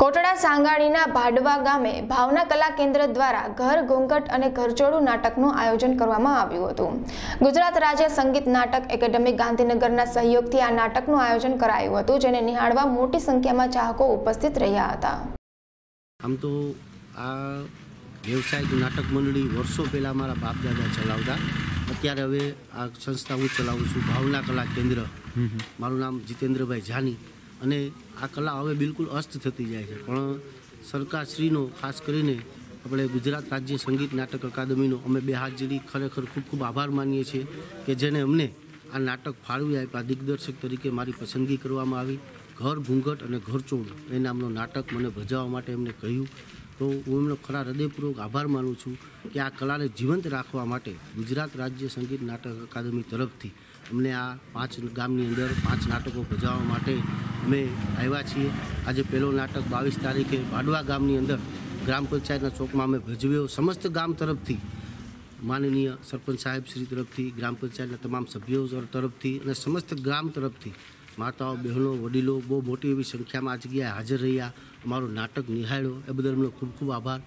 કોટડા સાંગાણીના ભાડવા ગામે ભાવના કલા કેન્દ્ર દ્વારા ઘર ઘોંઘટ અને ઘરચોળું નાટકનું આયોજન કરવામાં આવ્યું હતું. ગુજરાત રાજ્ય સંગીત નાટક એકેડેમી ગાંધીનગરના સહયોગથી આ નાટકનું આયોજન કરાયું હતું જેને નિહાળવા મોટી સંખ્યામાં ચાહકો ઉપસ્થિત રહ્યા હતા. આમ તો આ વ્યવસાયિક નાટક મંડળી વર્ષો પહેલાં મારા બાપ દાદા ચલાવતા. અત્યારે હવે આ સંસ્થા હું ચલાવું છું ભાવના કલા કેન્દ્ર. મારું નામ જીતેન્દ્રભાઈ જાની અને આ કલા હવે બિલકુલ અસ્ત થતી જાય છે. પણ સરકારશ્રીનો ખાસ કરીને આપણે ગુજરાત રાજ્ય સંગીત નાટક અકાદમીનો અમે બે હાજરી ખરેખર ખૂબ ખૂબ આભાર માનીએ છીએ કે જેને અમને આ નાટક ફાળવી આપ્યા, દિગ્દર્શક તરીકે મારી પસંદગી કરવામાં આવી. ઘર ઘૂંઘટ અને ઘરચોળ એ નામનું નાટક મને ભજવવા માટે એમને કહ્યું. તો હું એમનો ખરા હૃદયપૂર્વક આભાર માનું છું કે આ કલાને જીવંત રાખવા માટે ગુજરાત રાજ્ય સંગીત નાટક અકાદમી તરફથી અમને આ પાંચ ગામની અંદર પાંચ નાટકો ભજવવા માટે અમે આવ્યા છીએ. આજે પહેલો નાટક બાવીસ તારીખે વાડવા ગામની અંદર ગ્રામ પંચાયતના ચોકમાં અમે ભજવ્યો. સમસ્ત ગામ તરફથી, માનનીય સરપંચ સાહેબ શ્રી તરફથી, ગ્રામ પંચાયતના તમામ સભ્યો તરફથી અને સમસ્ત ગ્રામ તરફથી માતાઓ, બહેનો, વડીલો બહુ મોટી એવી સંખ્યામાં આ જગ્યાએ હાજર રહ્યા. અમારું નાટક નિહાળ્યો. એ બદલ એમનો ખૂબ ખૂબ આભાર.